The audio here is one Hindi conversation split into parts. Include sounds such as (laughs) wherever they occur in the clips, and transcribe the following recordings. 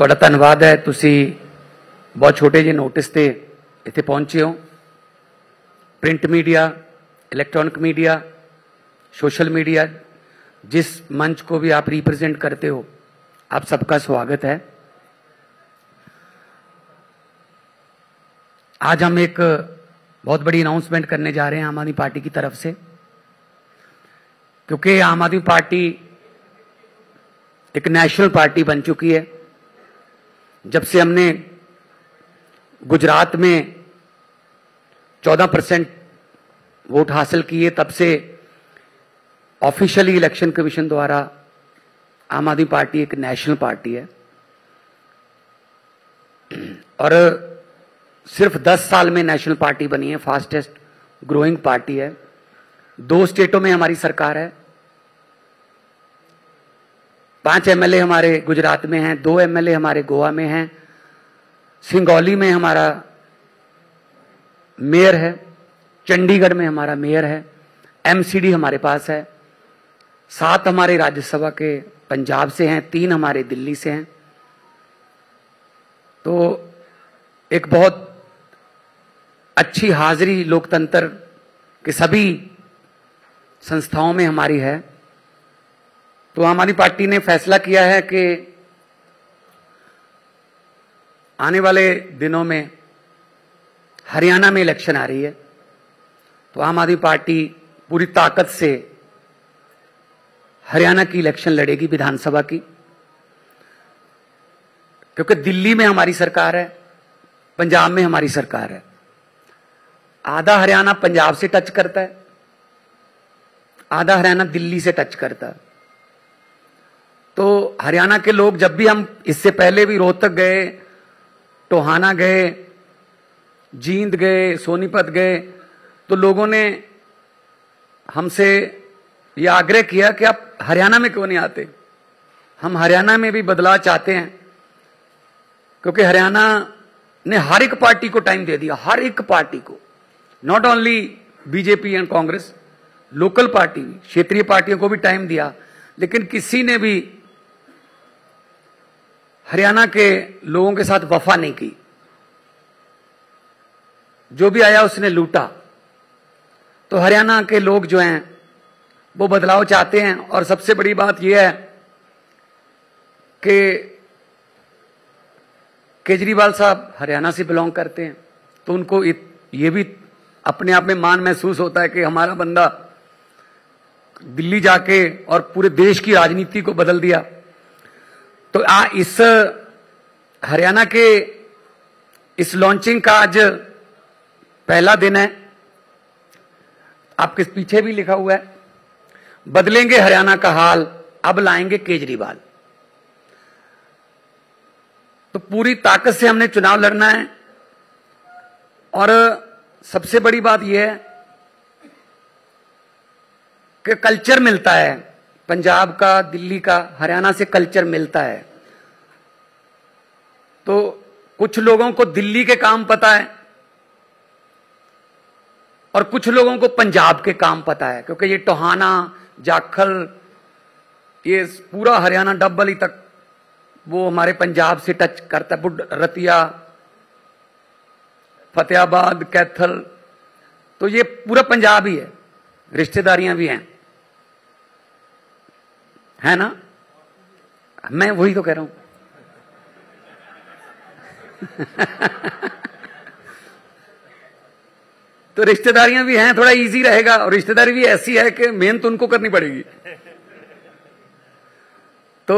ਤੁਹਾਡਾ ਧੰਨਵਾਦ ਹੈ ਤੁਸੀਂ ਬਹੁਤ ਛੋਟੇ ਜਿਹੇ ਨੋਟਿਸ ਤੇ ਇੱਥੇ ਪਹੁੰਚੇ ਹੋ print media electronic media social media जिस मंच को भी आप रिप्रेजेंट करते हो आप सबका स्वागत है आज हम एक बहुत बड़ी अनाउंसमेंट करने जा रहे हैं आम आदमी पार्टी की तरफ से क्योंकि आम आदमी पार्टी एक नेशनल पार्टी बन चुकी है जब से हमने गुजरात में 14 परसेंट वोट हासिल किए, तब से ऑफिशियली इलेक्शन कमीशन द्वारा आम आदमी पार्टी एक नेशनल पार्टी है। और सिर्फ़ 10 साल में नेशनल पार्टी बनी है, फास्टेस्ट ग्रोइंग पार्टी है। दो स्टेटों में हमारी सरकार है। पाँच एमएलए हमारे गुजरात में हैं, दो एमएलए हमारे गोवा में हैं, सिंगौली में हमारा मेयर है, चंडीगढ़ में हमारा मेयर है एमसीडी हमारे पास है, सात हमारे राज्यसभा के पंजाब से हैं, तीन हमारे दिल्ली से हैं। तो एक बहुत अच्छी हाजिरी लोकतंत्र के सभी संस्थाओं में हमारी है। तो हमारी पार्टी ने फैसला किया है कि आने वाले दिनों में हरियाणा में इलेक्शन आ रही है। तो आम आदमी पार्टी पूरी ताकत से हरियाणा की इलेक्शन लड़ेगी विधानसभा की। क्योंकि दिल्ली में हमारी सरकार है, पंजाब में हमारी सरकार है। आधा हरियाणा पंजाब से टच करता है, आधा हरियाणा दिल्ली से टच करता है। तो हरियाणा के लोग जब भी हम इससे पहले भी रोहतक गए, टोहाना गए, जींद गए, सोनीपत गए तो लोगों ने हमसे ये आग्रह किया कि आप हरियाणा में क्यों नहीं आते? हम हरियाणा में भी बदलाव चाहते हैं, क्योंकि हरियाणा ने हर एक पार्टी को टाइम दे दिया, हर एक पार्टी को। Not only BJP and Congress local party, क्षेत्रीय पार्टियों को भी टाइम दिया, लेकिन किसी ने भी हरियाणा के लोगों के साथ वफा नहीं की। जो भी आया उसने लूटा। तो हरियाणा के लोग जो हैं, वो बदलाव चाहते हैं और सबसे बड़ी बात यह है कि केजरीवाल साहब हरियाणा से बिलोंग करते हैं तो उनको ये भी अपने आप में मान महसूस होता है कि हमारा बंदा दिल्ली जाके और पूरे देश की राजनीति को बदल दिया। तो आ, इस, हरियाणा के इस लॉन्चिंग का आज पहला दिन है। आपके पीछे भी लिखा हुआ है, बदलेंगे हरियाणा का हाल, अब लाएँगे केजरीवाल। तो पूरी ताकत से हमने चुनाव लड़ना है। और सबसे बड़ी बात यह है कि कल्चर मिलता है। पंजाब का, दिल्ली का, हरियाणा से कल्चर मिलता है। तो कुछ लोगों को दिल्ली के काम पता है और कुछ लोगों को पंजाब के काम पता है, क्योंकि ये टोहाना, जाखल, ये पूरा हरियाणा डब्बली तक वो हमारे पंजाब से टच करता है। बुड, रतिया, फतेहाबाद, कैथल तो ये पूरा पंजाब ही है, रिश्तेदारियाँ भी हैं। है ना? मैं वही तो कह रहा हूँ। (laughs) तो रिश्तेदारियाँ भी हैं, थोड़ा इजी रहेगा, और रिश्तेदारी भी ऐसी है कि मेहनत उनको करनी पड़ेगी। तो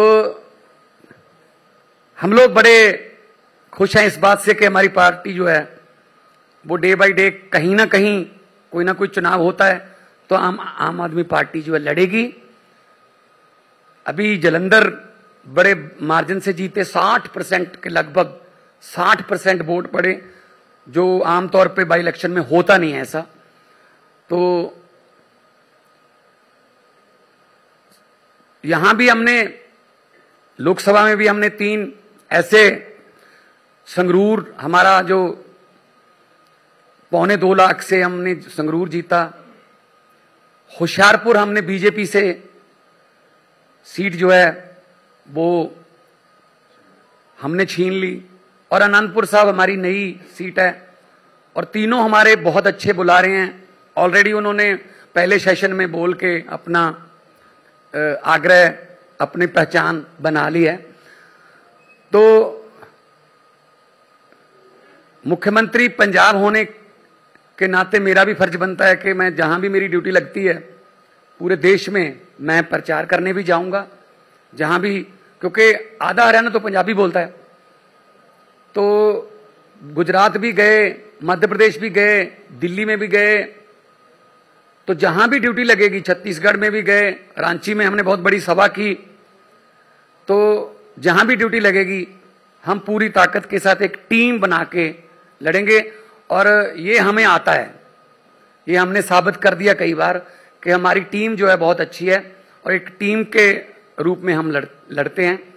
हम लोग बड़े खुश हैं इस बात से कि हमारी पार्टी जो है, वो डे बाय डे कहीं ना कहीं कोई ना कोई चुनाव होता है तो आम आम आदमी पार्टी जो है लड़ेगी। अभी जलंधर बड़े मार्जिन से जीते 60 परसेंट के लगभग 60 परसेंट वोट पड़े, जो आमतौर पे बाई इलेक्शन में होता नहीं है ऐसा। तो यहाँ भी हमने, लोकसभा में भी हमने तीन ऐसे संगरूर, हमारा जो पौने दो लाख से हमने संगरूर जीता। होशियारपुर हमने बीजेपी से सीट जो है, वो हमने छीन ली। और अनंतपुर साहब हमारी नई सीट है। और तीनों हमारे बहुत अच्छे बुला रहे हैं। ऑलरेडी उन्होंने पहले सेशन में बोल के अपना आग्रह, अपनी पहचान बना ली है। तो मुख्यमंत्री पंजाब होने के नाते मेरा भी फ़र्ज़ बनता है कि मैं जहाँ भी मेरी ड्यूटी लगती है पूरे देश में मैं प्रचार करने भी जाऊँगा, जहाँ भी, क्योंकि आधा हरियाणा तो पंजाबी बोलता है। तो गुजरात भी गए, मध्य प्रदेश भी गए, दिल्ली में भी गए तो जहाँ भी ड्यूटी लगेगी, छत्तीसगढ़ में भी गए, रांची में हमने बहुत बड़ी सभा की तो जहाँ भी ड्यूटी लगेगी, हम पूरी ताकत के साथ एक टीम बना के लड़ेंगे, और ये हमें आता है। ये हमने साबित कर दिया कई बार कि हमारी टीम जो है बहुत अच्छी है और एक टीम के रूप में हम लड़, लड़ते हैं।